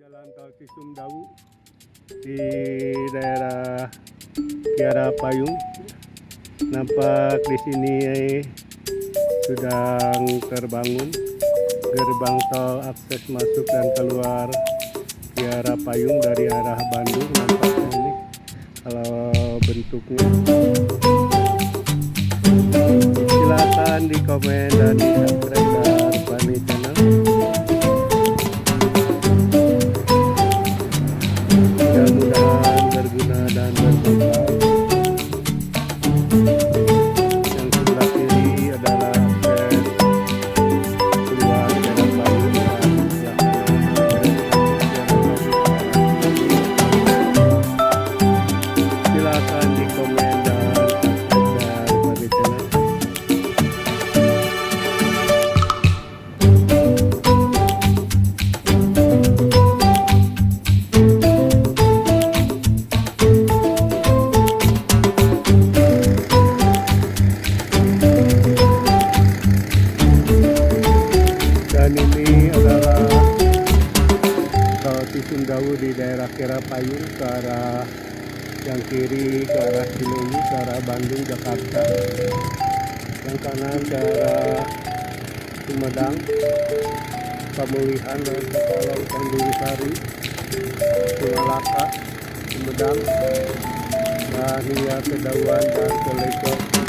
Jalan Tol Cisumdawu di daerah Kiara Payung. Nampak di sini sedang terbangun gerbang tol akses masuk dan keluar Kiara Payung dari arah Bandung nampak ini kalau bentuknya silakan di komen dan di subscribe dan panitia. yang kiri ke arah Cilunyi ke arah Bandung Jakarta. Yang kanan ke arah Sumedang. Pemulihan dan Kolong Tanjung Sari Sumalaka Sumedang. Dan hingga Kedawan dan ke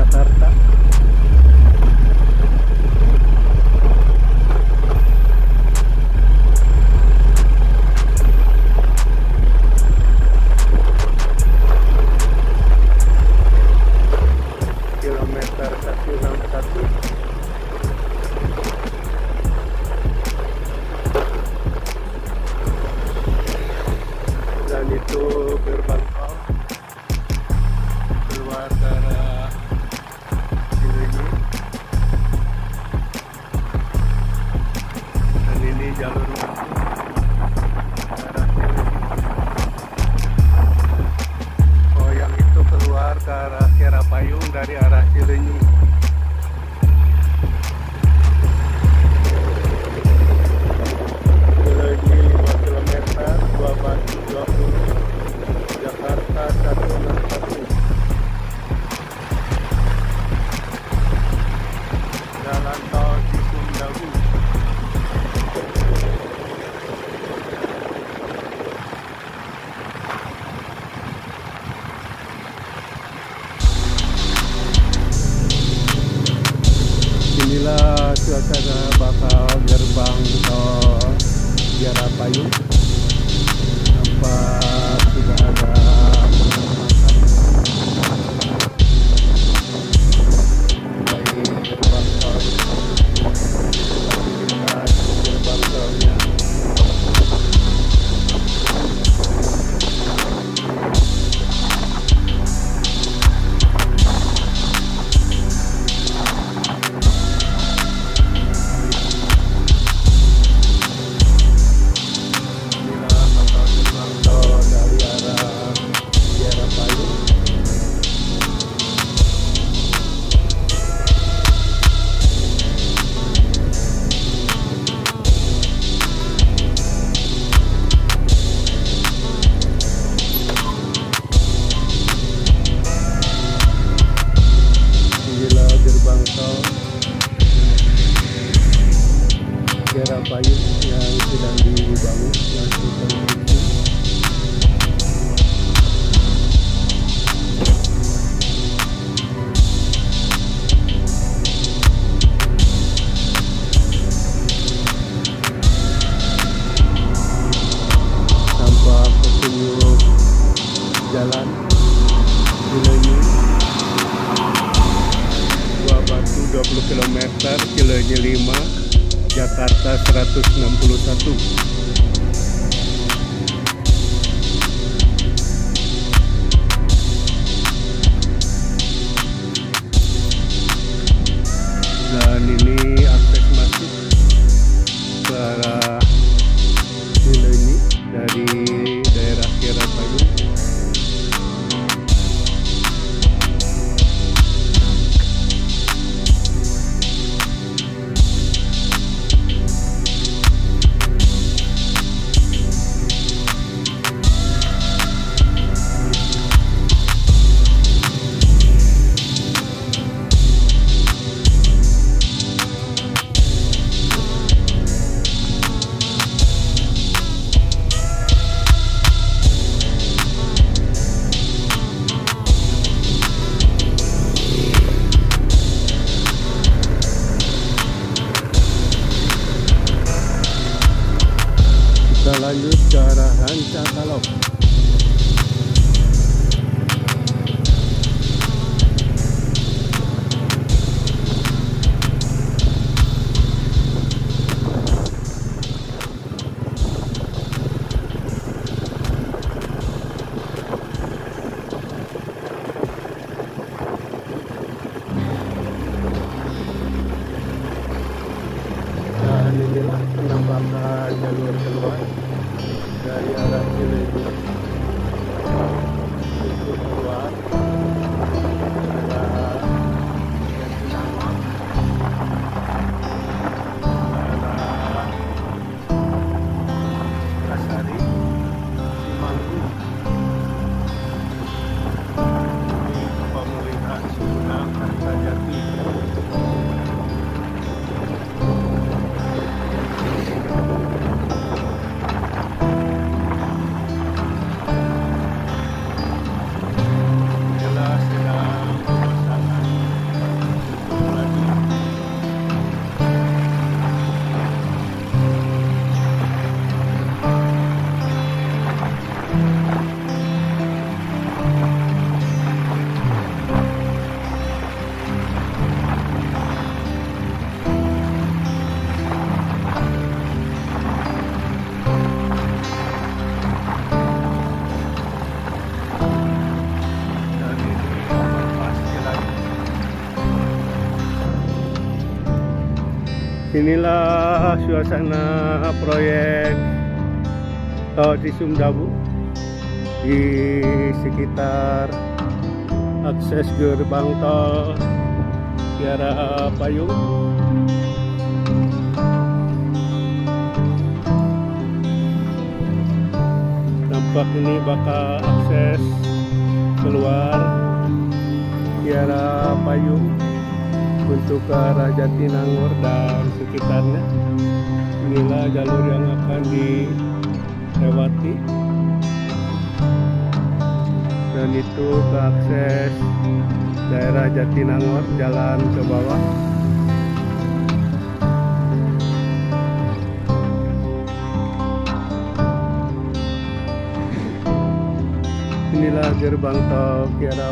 Yakarta Kiara Payung yang sedang dibangun masih konstruksi jalan Gua Batu 20 km Cileunyi 5 Jakarta 161 jalur keluar Inilah suasana proyek tol Cisum Dabu di sekitar akses gerbang tol Kiara Payung. Nampak ini bakal akses keluar Kiara Payung untuk ke arah Jatinangor dan sekitarnya. Inilah jalur yang akan dilewati. Dan itu ke akses daerah Jatinangor jalan ke bawah. Inilah gerbang tol Kiara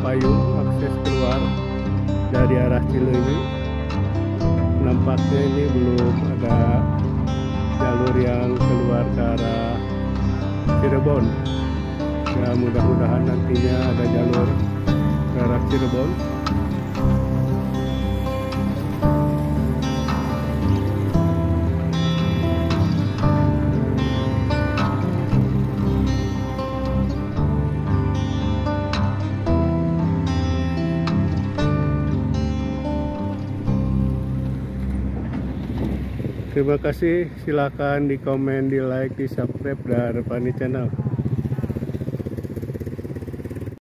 Payung akses keluar dari arah Cileunyi. Nampaknya ini belum ada jalur yang keluar ke arah Cirebon. Ya mudah-mudahan nantinya ada jalur ke arah Cirebon. Terima kasih, silakan di komen, di like, di subscribe dari Pani Channel.